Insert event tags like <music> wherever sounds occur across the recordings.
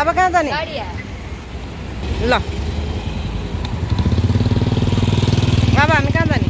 अब कहाँ जाने? ल। अब हामी कहाँ जाने?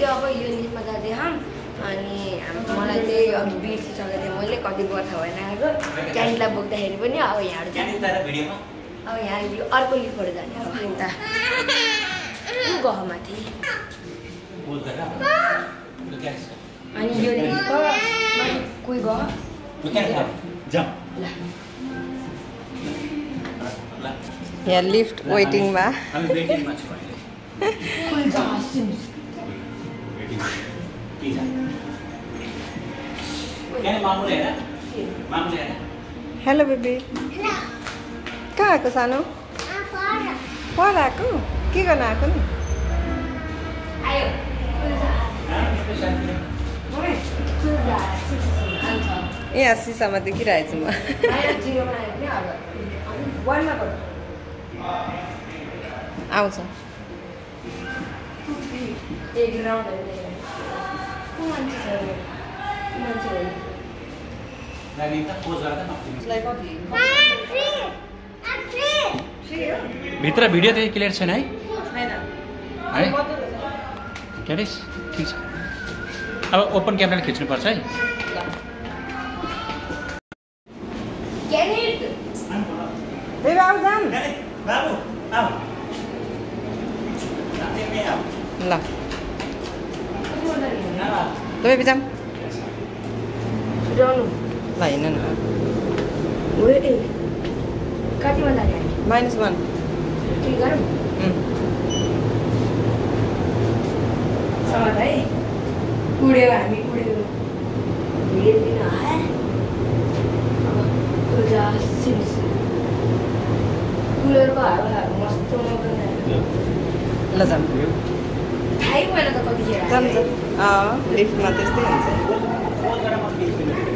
चाहिँ अब यो जाँदैछौँ अनि हाम- मलाई चाहिँ अघि बिर्सिसकेको थिएँ मैले कति वर्ष भएन आएको क्यान्टिनलाई बोक्दाखेरि पनि अब यहाँबाट जाने। भिडियोमा? अब यहाँ यो अर्को लिफबाट जाने अब। अन्त। ऊ गह माथि। बोल्दैन लुक एट अनि यो लिफ कोही ल। यहाँ लिफ्ट वेटिङमा। <laughs> हेलो बेबी कहाँ आएको सानो पर आएको के गर्न आएको नि आयो यहाँ सिसामा देखिरहेछु म आउँछ एक राउन्डहरू को मान्छे छ यो? को मान्छे हो यो? लागि त पोज गरेर नक्सिनु उसलाई कति भित्र भिडियो त्यही क्लियर छैन है? छैन। है? क्यारिस ठिक छ। अब ओपन क्यामेराले खिच्नुपर्छ है। क्यारेट ल ल हामी माइनस वान के गरौँ समात है कुड्यो हामी कुड्यो हिँडिदिन है पूजा सिम्स कुलरको हावा मस्त मगाउने ल जाम थाहै भएन त कतिखेर जान्छ आयो। अँ लिफ्टमा त्यस्तै हुन्छ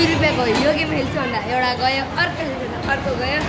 दुई रुपियाँको यो गेम खेल्छु भन्दा एउटा गयो अर्को खेल्छु अर्को गयो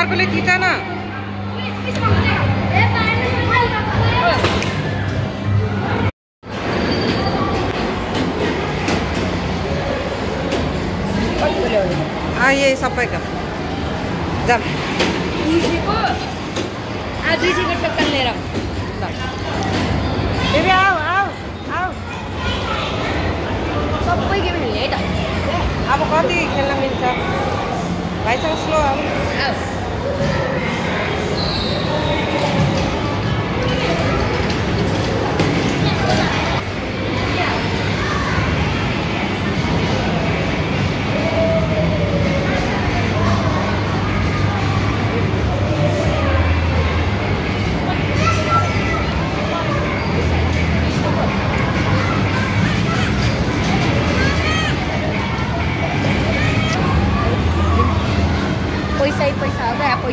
अर्कोले थिच न। यही सबैको। जाम दुईको आ दुईको टक्कन लिएर। बेबी आऊ आऊ आऊ। सबै गेम खेल्ने है त।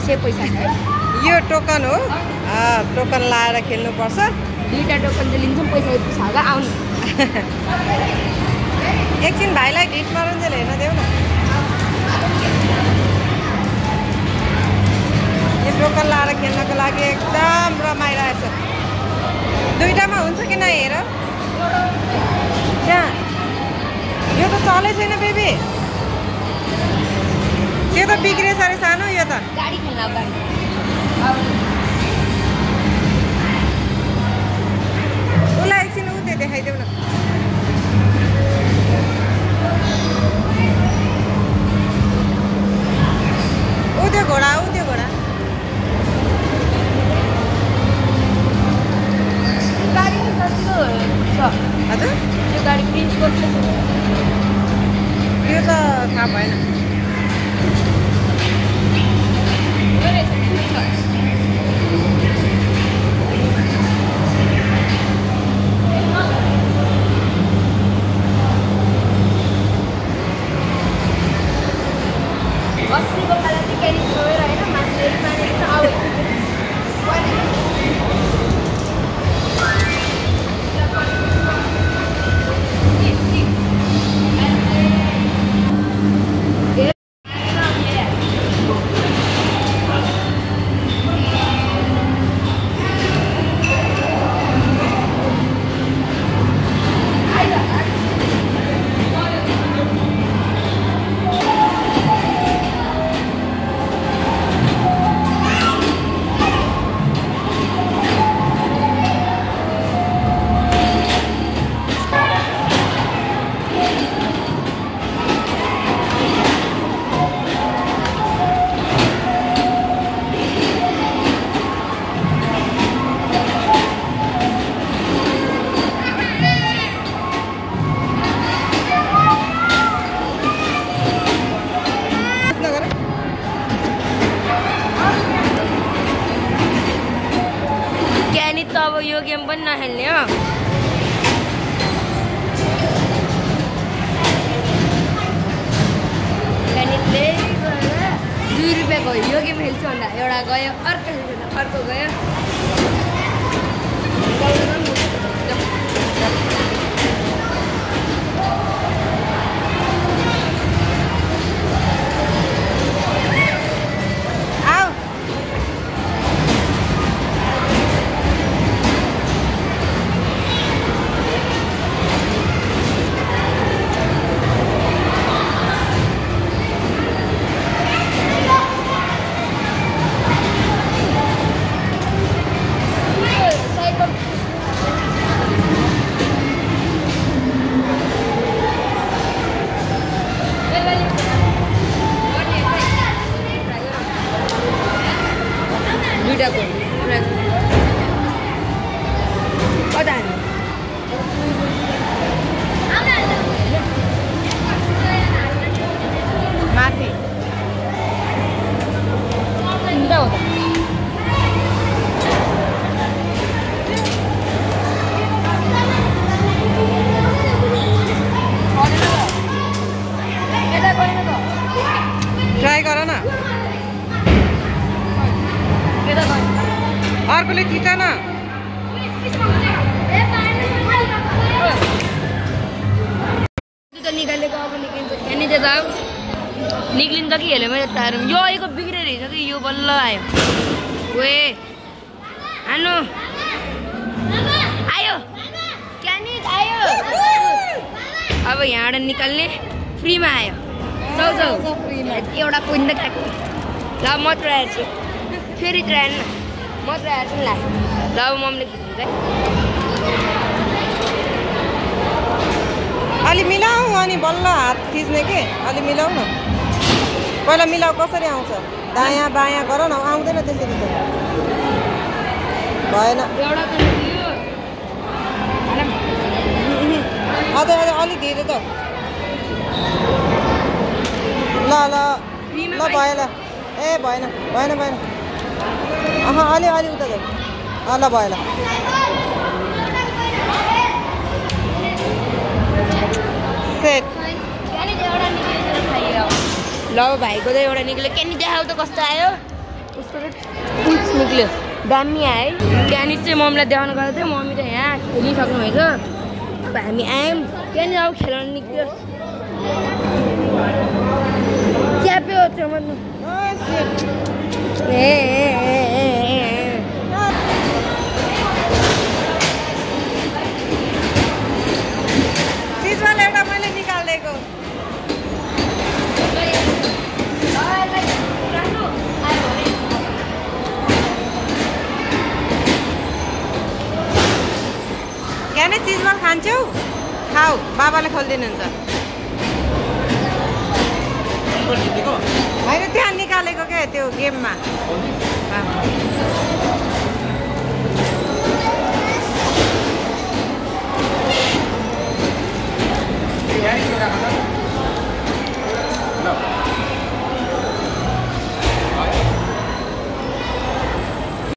त पैसै छ यो टोकन हो। टोकन लाएर खेल्नुपर्छ। दुईवटा टोकन चाहिँ लिन्छौँ पैसा पैसा हो आउनु। <laughs> एकछिन भाइलाई ढिट मरुन्जेल हेर्न देऊ न। यो टोकन लाएर खेल्नको लागि एकदम रमाइरहेछ। दुइटामा हुन्छ कि नै हेर। त्यहाँ यो त चलै छैन बेबी। त्यो त बिग्रेछ अरे सानो यो त गाडी खेल्न अब गाडी उसलाई एकछिन उ त्यो देखाइदेऊ न ऊ त्यो घोडा ऊ त्यो घोडा अस्तिको पाला चाहिँ क्यारी एउटा गयो अर्को अर्को गयो। निक्लिन्छ कि हेले मैले तार यो अहिलेको बिग्रेर रहेछ कि यो बल्ल आयो ओए हानु आयो क्यानिज आयो अब यहाँबाट निकाल्ने फ्रीमा आयो जाउ जाउ एउटा त खाएको ल म ट्रायर छु फेरि न म ट्रायर छु नि ला ल अब मम्मीले खिच्नुहुन्छ है अलि मिलाऊ अनि बल्ल हात थिच्ने के अलि मिलाऊ न पहिला मिलाऊ कसरी आउँछ? दायाँ बायाँ गर न आउँदैन त्यसरी त। भएन। अझै अझै अलिक धेरै त। ल ल। ल भयो ल ए भएन भएन भएन। अह अलि अलि उता जाऊ अँ ल भयो ल सेट ल भाइको त एउटा निक्ल्यो। क्यानिज देखाउ त कस्तो आयो? उसको त पुल्स निक्ल्यो। दामी आयो है। क्यानिज चाहिँ मम्मीलाई देखाउनु गएको थियो। मम्मी त यहाँ खेलिसक्नु भएछ अब हामी आयौँ। क्यानिज अब खेलाउनु निक्ल्यो। च्याप्यो ए, ए, यहाँ नै चिजवाल खान्छौ खाऊ बाबाले खोलिदिनुहुन्छ। होइन त्यहाँ निकालेको क्या त्यो गेममा।